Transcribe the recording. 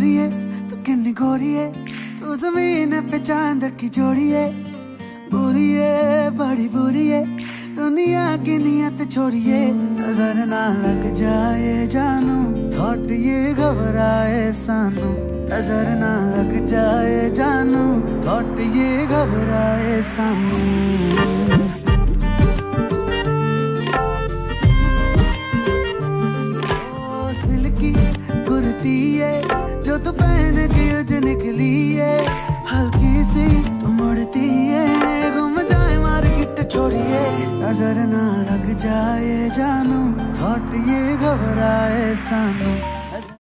गोरिए, तू किन्नी गोरिए? तू ज़मीन पे चाँद की जोड़िए। बुरिए, बड़ी बुरिए, दुनिया की नियत छोड़िए। नज़र ना लग जाए जानू थोट ये घबराए सानू। नज़र ना लग जाए जानू थोट ये घबराए सानू। कुर्ती है नज़र ना लग जाए जानू हट ये घबराए सानू।